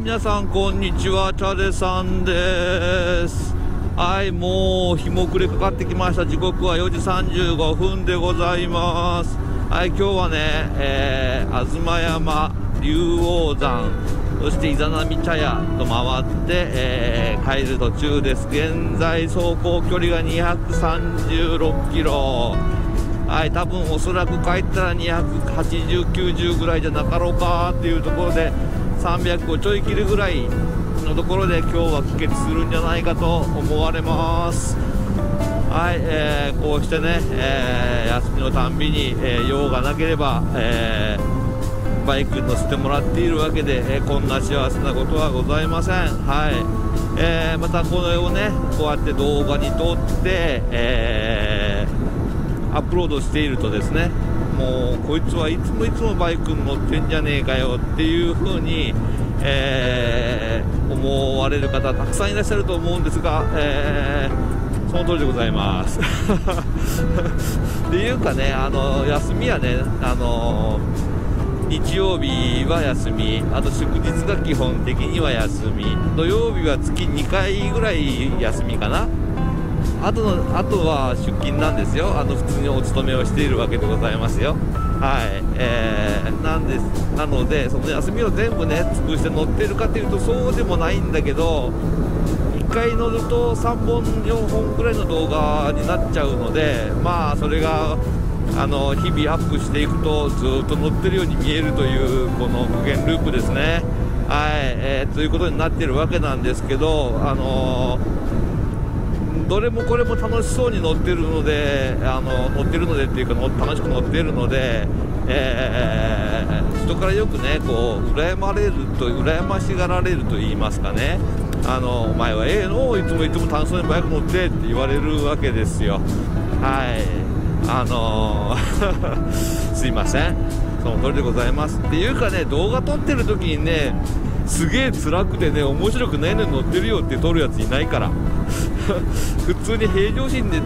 い皆さんこんにちはチャレさんです。はいもう日も暮れかかってきました。時刻は4時35分でございます。はい今日はね、えー、東山竜王山そしてイザナミ茶屋と回って、えー、帰る途中です。現在走行距離が236キロ。はい多分おそらく帰ったら280、90ぐらいじゃなかろうかっていうところで300をちょい切るぐらいのところで今日は帰結するんじゃないかと思われます。はい、えー、こうしてね、えー、休みのたんびに、えー、用がなければ、えー、バイクに乗せてもらっているわけで、えこんな幸せなことはございません。はい、えまたこの絵をねこうやって動画に撮って、えアップロードしているとですねもうこいつはいつもいつもバイク乗ってんじゃねえかよっていう風に、えー、思われる方たくさんいらっしゃると思うんですが、えー、その通りでございます。っていうかねあの休みはねあの日曜日は休みあと祝日が基本的には休み土曜日は月2回ぐらい休みかな。あとのあとは出勤なんですよ。あの普通にお勤めをしているわけでございますよ。はい、えー、なんです。なのでその休みを全部ね尽くして乗ってるかというとそうでもないんだけど1回乗ると3本4本くらいの動画になっちゃうのでまあそれがあの日々アップしていくとずっと乗ってるように見えるというこの無限ループですね。はい、えー、ということになってるわけなんですけどあのーどれもこれも楽しそうに乗ってるのであの乗ってるのでっていうか楽しく乗ってるので、えー、人からよくねこう羨まれると羨ましがられると言いますかね。あのお前はええの？いつもいつも楽しそうにバイク乗ってって言われるわけですよ。はい。あの、すいません。その通りでございます。っていうかね動画撮ってる時にねすげえ辛くてね面白くないのに乗ってるよって撮るやついないから。普通に平常心で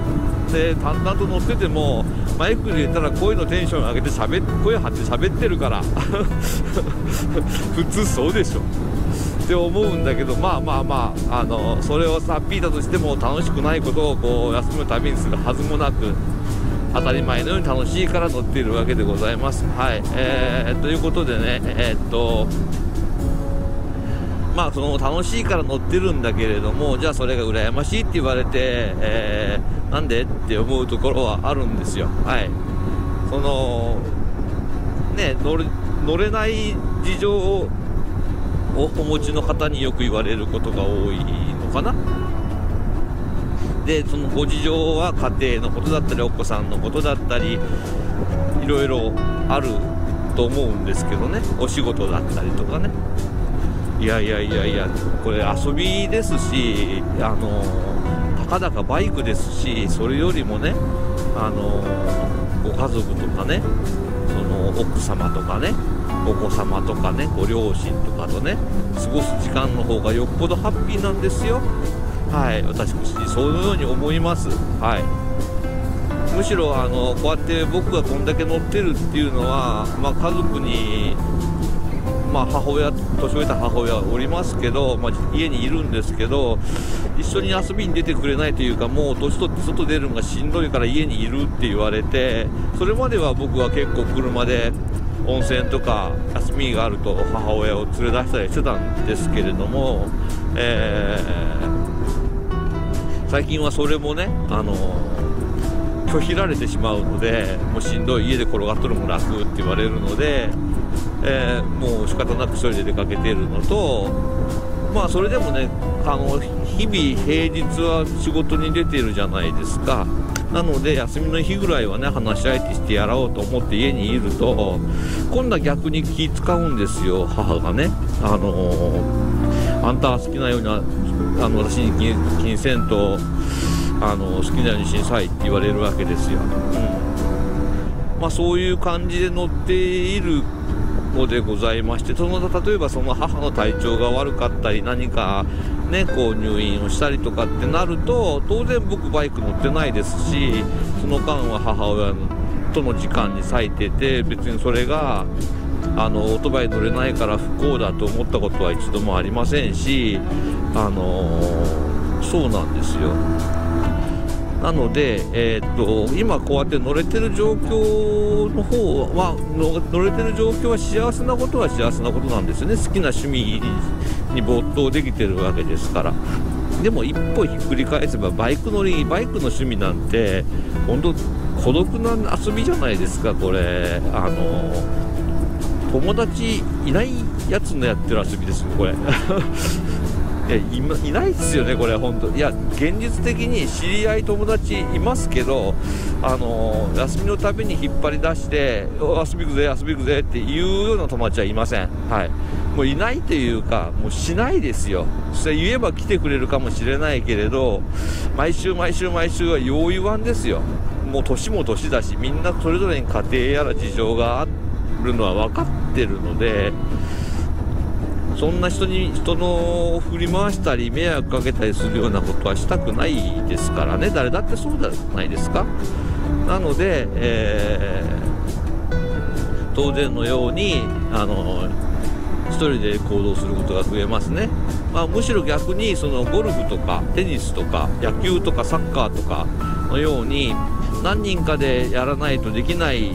で淡々と乗っててもマイク入れたら声のテンション上げてしゃべ声張って喋ってるから。普通そうでしょ。って思うんだけどまあまあまああのそれをさピータとしても楽しくないことをこう休むたびにするはずもなく当たり前のように楽しいから乗っているわけでございます。はい、えー、ということでね、えー、っとまあその楽しいから乗ってるんだけれどもじゃあそれが羨ましいって言われて、えー、なんでって思うところはあるんですよ。はい。そのね乗れ乗れない事情をお持ちの方によく言われることが多いのかな。でそのご事情は家庭のことだったりお子さんのことだったりいろいろあると思うんですけどね。お仕事だったりとかね。いやいやいやいや、これ遊びですし、あのたかだかバイクですし、それよりもね、あのご家族とかね、その奥様とかね、お子様とかね、ご両親とかとね、過ごす時間の方がよっぽどハッピーなんですよ。はい、私、そういうように思います。はい。むしろあのこうやって僕がこんだけ乗ってるっていうのは、まあ、家族にまあ、母親、年老いた母親はおりますけど、まあ、家にいるんですけど、一緒に遊びに出てくれないというか、もう年取って外出るのがしんどいから家にいるって言われて、それまでは僕は結構車で温泉とか休みがあると母親を連れ出したりしてたんですけれども、えー、最近はそれもね、あの拒否られてしまうので、もうしんどい、家で転がっとるも楽って言われるので、えー、もう仕方なく1人で出かけているのと、まあ、それでもねあの日々、平日は仕事に出ているじゃないですか。なので休みの日ぐらいはね話し相手してやろうと思って家にいると今度は逆に気使うんですよ母がね。あのー、あんたは好きなようにあの私に気にせんとあの好きなようにしなさいって言われるわけですよ、うん。まあ、そういう感じで乗っているのでございましてその例えばその母の体調が悪かったり何か、ね、こう入院をしたりとかってなると当然僕バイク乗ってないですしその間は母親との時間に割いてて別にそれがあのオートバイ乗れないから不幸だと思ったことは一度もありませんし、あのそうなんですよ。なので、えー、っと今こうやって乗れてる状況の方は乗れてる状況は幸せなことは幸せなことなんですよね。好きな趣味に没頭できてるわけですから。でも一歩ひっくり返せばバイク乗りバイクの趣味なんて本当孤独な遊びじゃないですかこれ。あの友達いないやつのやってる遊びですよこれ。やいないっすよね、これ、本当、いや、現実的に知り合い、友達いますけど、あの休みのたびに引っ張り出して、遊び行くぜ、遊び行くぜっていうような友達はいません、はい、もういないというか、もうしないですよ、それ言えば来てくれるかもしれないけれど、毎週、毎週、毎週はよう言わんですよ、もう年も年だし、みんなそれぞれに家庭やら事情があるのは分かってるので。そんな人に人の振り回したり迷惑かけたりするようなことはしたくないですからね。誰だってそうじゃないですか。なので、えー、当然のようにあの1人で行動することが増えますね、まあ、むしろ逆にそのゴルフとかテニスとか野球とかサッカーとかのように何人かでやらないとできない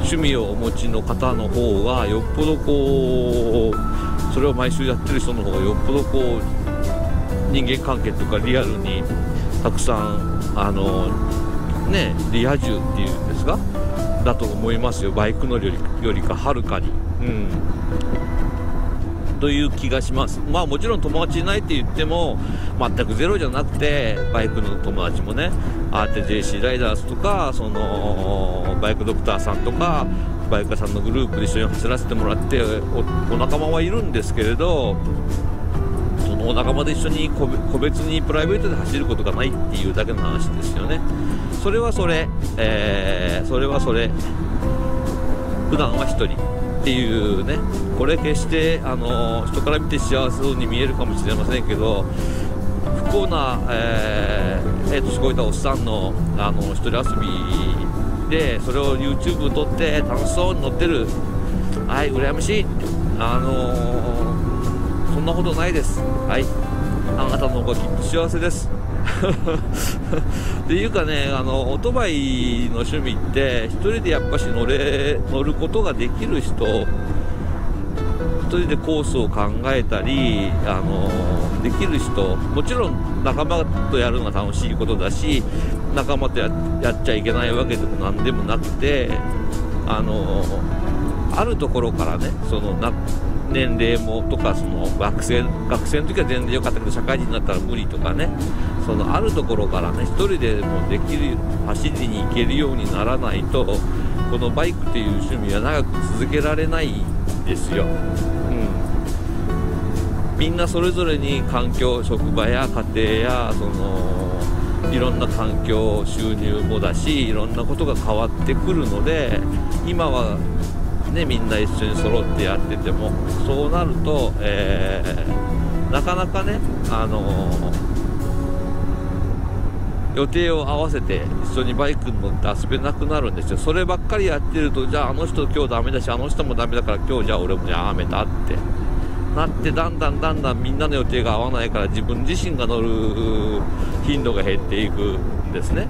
趣味をお持ちの方の方がよっぽどこうそれを毎週やってる人の方がよっぽどこう人間関係とかリアルにたくさんあのねリア充っていうんですか？だと思いますよ。バイク乗りよりよりかはるかに。うん。という気がします。まあもちろん友達いないって言っても全くゼロじゃなくてバイクの友達もねあーって JC ライダースとかそのバイクドクターさんとかバイカーさんのグループで一緒に走らせてもらってお仲間はいるんですけれどそのお仲間で一緒に個別にプライベートで走ることがないっていうだけの話ですよね。それはそれ、えー、それはそれ普段は1人っていうねこれ決してあの人から見て幸せそうに見えるかもしれませんけど不幸な、えー、えー、年越えたおっさんのあの一人遊びでそれを YouTube 撮って楽しそうに乗ってる。はい羨ましい。あのー、そんなことないです。はい。あなたの方がきっと幸せです。っていうかねあのオートバイの趣味って1人でやっぱし乗れ乗ることができる人人でコースを考えたりあのできる人もちろん仲間とやるのが楽しいことだし仲間とやっちゃいけないわけでも何でもなくてあのあるところからねそのな年齢もとかその学生学生の時は全然良かったけど社会人になったら無理とかねそのあるところからね1人でもできる走りに行けるようにならないとこのバイクという趣味は長く続けられないんですよ。みんなそれぞれに環境職場や家庭やそのいろんな環境収入もだしいろんなことが変わってくるので今はねみんな一緒に揃ってやっててもそうなると、えー、なかなかねあの、予定を合わせて一緒にバイクに乗って遊べなくなるんですよ。そればっかりやってるとじゃああの人今日ダメだしあの人もダメだから今日じゃあ俺もやめたって。なってだんだんだんだんみんなの予定が合わないから自分自身が乗る頻度が減っていくんですね。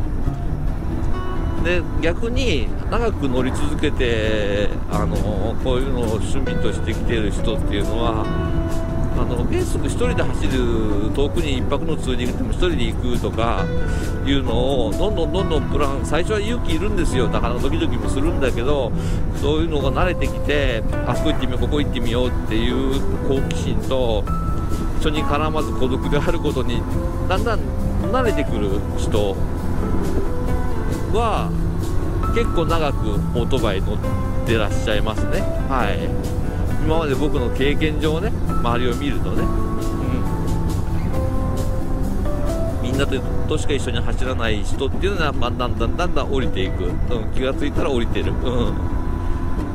で逆に長く乗り続けてあのこういうのを趣味としてきてる人っていうのはあの原則1人で走る遠くに1泊のツーリングでも1人で行くとかいうのをどんどんどんどんプラン最初は勇気いるんですよ。だからドキドキもするんだけどそういうのが慣れてきてあそこ行ってみようここ行ってみようっていう好奇心と人に絡まず孤独であることにだんだん慣れてくる人は結構長くオートバイ乗ってらっしゃいますね。はい今まで僕の経験上ね周りを見るとね、うん、みんなとしか一緒に走らない人っていうのは、まあ、だんだんだんだん降りていく、うん、気が付いたら降りてる、うん、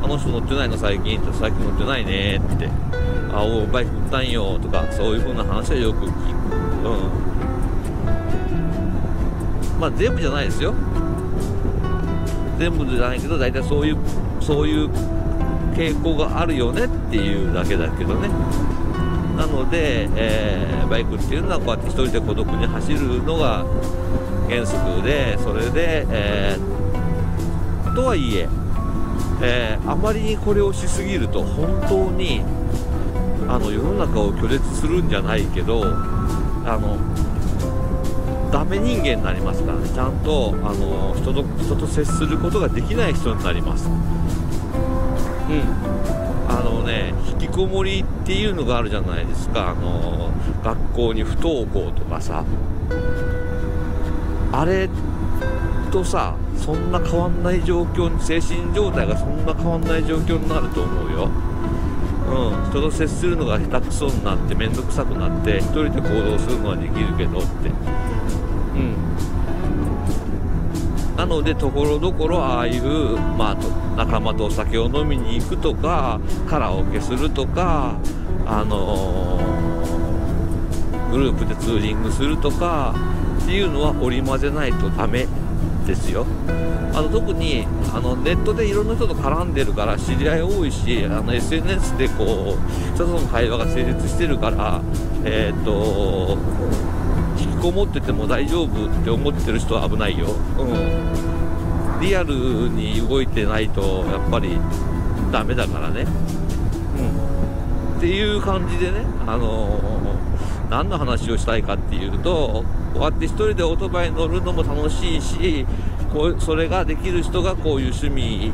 あの人乗ってないの最近って最近乗ってないねって。あおバイク売ったんよとかそういう風な話はよく聞く、うん。まあ全部じゃないですよ。全部じゃないけど大体そういうそういう傾向があるよねっていうだけだけどね。なので、えー、バイクっていうのはこうやって1人で孤独に走るのが原則でそれで、えー、とはいええー、あまりにこれをしすぎると本当にあの世の中を拒絶するんじゃないけどあのダメ人間になりますからね。ちゃんとあの人と人と接することができない人になります。あのね引きこもりっていうのがあるじゃないですか。あの学校に不登校とかさ。あれとさそんな変わんない状況に精神状態がそんな変わんない状況になると思うよ。うん、人と接するのが下手くそになって面倒くさくなって1人で行動するのはできるけどって。うん。なのでところどころああいう、まあ、仲間とお酒を飲みに行くとかカラオケするとかあのー、グループでツーリングするとかっていうのは織り交ぜないとダメですよ。あの特にあのネットでいろんな人と絡んでるから知り合い多いしあの SNS でこう人との会話が成立してるからえっ、ー、と引きこもってても大丈夫って思ってる人は危ないよ、うん、リアルに動いてないとやっぱりダメだからね、うん、っていう感じでねあのー、何の話をしたいかっていうとこうやって1人でオートバイ乗るのも楽しいしこうそれができる人がこういう趣味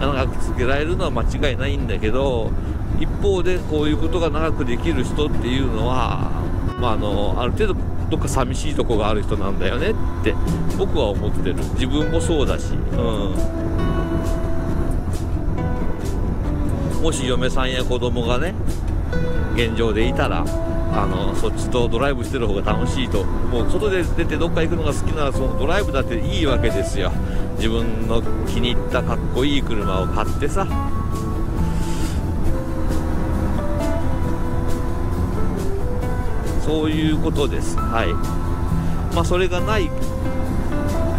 長く続けられるのは間違いないんだけど一方でこういうことが長くできる人っていうのは、まあ、あのある程度どっか寂しいとこがある人なんだよねって僕は思ってる。自分もそうだし、うん、もし嫁さんや子供がね現状でいたらあのそっちとドライブしてる方が楽しいともう外で出てどっか行くのが好きならそのドライブだっていいわけですよ。自分の気に入ったかっこいい車を買ってさそういうことです。はい。まあそれがない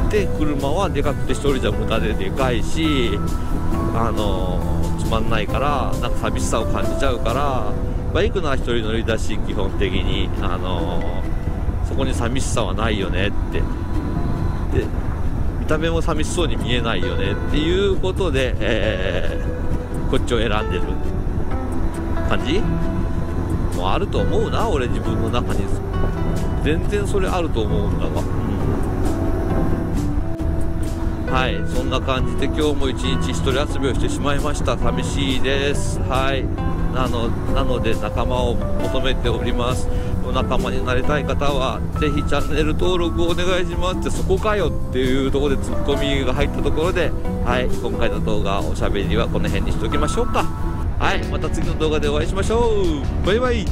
で車はでかくて1人じゃ無駄ででかいしあのつまんないからなんか寂しさを感じちゃうからバイクのは1人乗りだし基本的に、あの、そこに寂しさはないよねって。で見た目も寂しそうに見えないよねっていうことで、えー、こっちを選んでる感じ？もあると思うな俺自分の中に。全然それあると思うんだが、はいそんな感じで今日も一日一人遊びをしてしまいました。寂しいです。はい。なのなので仲間を求めております。お仲間になりたい方はぜひチャンネル登録をお願いしますってそこかよっていうところでツッコミが入ったところではい今回の動画おしゃべりはこの辺にしておきましょうか。はいまた次の動画でお会いしましょう。バイバイ。